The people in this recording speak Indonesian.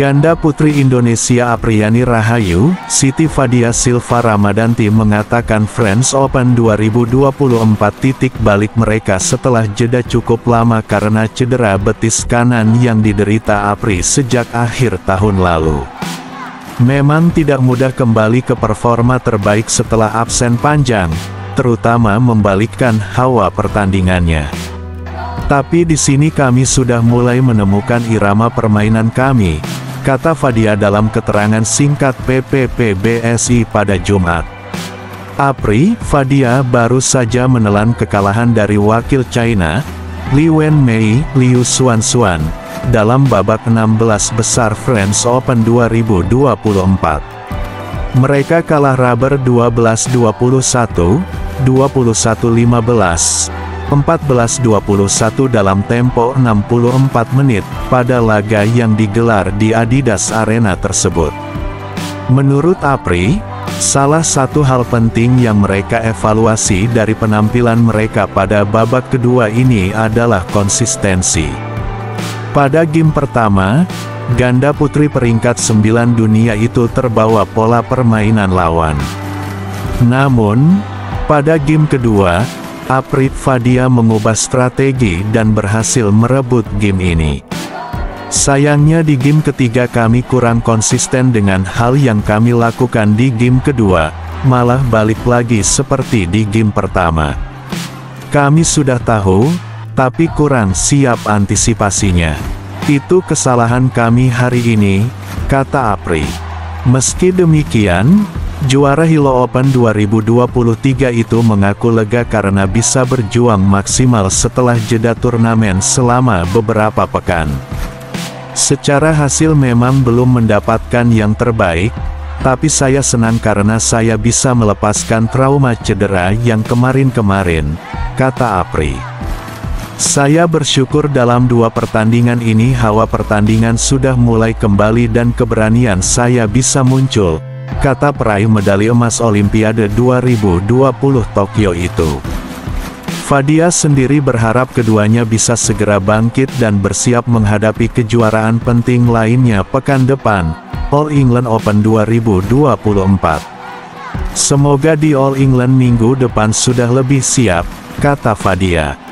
Ganda putri Indonesia Apriani Rahayu, Siti Fadia Silva Ramadanti mengatakan French Open 2024 titik balik mereka setelah jeda cukup lama karena cedera betis kanan yang diderita Apri sejak akhir tahun lalu. Memang tidak mudah kembali ke performa terbaik setelah absen panjang, terutama membalikkan hawa pertandingannya. Tapi di sini kami sudah mulai menemukan irama permainan kami, kata Fadia dalam keterangan singkat PPPBSI pada Jumat. Apri, Fadia baru saja menelan kekalahan dari wakil China, Li Wenmei, Liu Xuanxuan, dalam babak 16 besar French Open 2024. Mereka kalah rubber 12-21, 21-15, 14-21 dalam tempo 64 menit, pada laga yang digelar di Adidas Arena tersebut. Menurut Apri, salah satu hal penting yang mereka evaluasi dari penampilan mereka pada babak kedua ini adalah konsistensi. Pada game pertama, ganda putri peringkat 9 dunia itu terbawa pola permainan lawan. Namun, pada game kedua, Aprit Fadia mengubah strategi dan berhasil merebut game ini. Sayangnya di game ketiga kami kurang konsisten dengan hal yang kami lakukan di game kedua, malah balik lagi seperti di game pertama. Kami sudah tahu, tapi kurang siap antisipasinya. Itu kesalahan kami hari ini, kata Apri. Meski demikian, Juara Hilo Open 2023 itu mengaku lega karena bisa berjuang maksimal setelah jeda turnamen selama beberapa pekan. Secara hasil memang belum mendapatkan yang terbaik, tapi saya senang karena saya bisa melepaskan trauma cedera yang kemarin-kemarin, kata Apri. Saya bersyukur dalam dua pertandingan ini hawa pertandingan sudah mulai kembali dan keberanian saya bisa muncul, kata peraih medali emas Olimpiade 2020 Tokyo itu. Fadia sendiri berharap keduanya bisa segera bangkit dan bersiap menghadapi kejuaraan penting lainnya pekan depan, All England Open 2024. Semoga di All England minggu depan sudah lebih siap, kata Fadia.